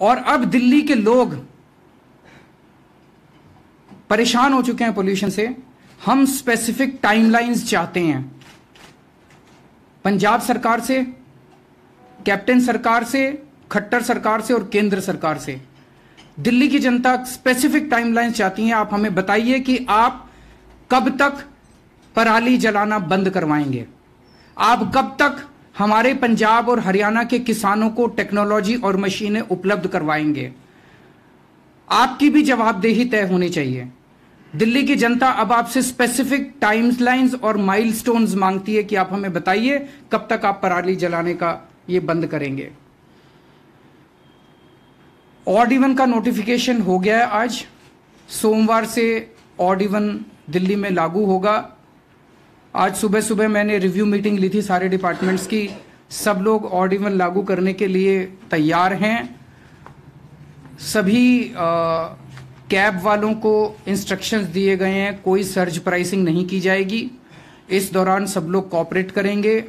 और अब दिल्ली के लोग परेशान हो चुके हैं पोल्यूशन से। हम स्पेसिफिक टाइमलाइंस चाहते हैं। पंजाब सरकार से कैप्टन सरकार से, खट्टर सरकार से और केंद्र सरकार से। दिल्ली की जनता स्पेसिफिक टाइमलाइंस चाहती है। आप हमें बताइए कि आप कब तक पराली जलाना बंद करवाएँगे। आप कब तक हमारे पंजाब और हरियाणा के किसानों को टेक्नोलॉजी और मशीनें उपलब्ध करवाएँगे। आपकी भी जवाबदेही तय होनी चाहिए। दिल्ली की जनता अब आपसे स्पेसिफिक टाइमलाइंस और माइलस्टोन्स मांगती है कि आप हमें बताइए कब तक आप पराली जलाने का ये बंद करेंगे। ऑड इवन का नोटिफिकेशन हो गया है आज। सोमवार से ऑड इवन दिल्ली में लागू होगा। आज सुबह सुबह मैंने रिव्यू मीटिंग ली थी सारे डिपार्टमेंट्स की। सब लोग ऑड इवन लागू करने के लिए तैयार हैं। सभी कैब वालों को इंस्ट्रक्शंस दिए गए हैं, कोई सर्ज प्राइसिंग नहीं की जाएगी। इस दौरान सब लोग कॉपरेट करेंगे।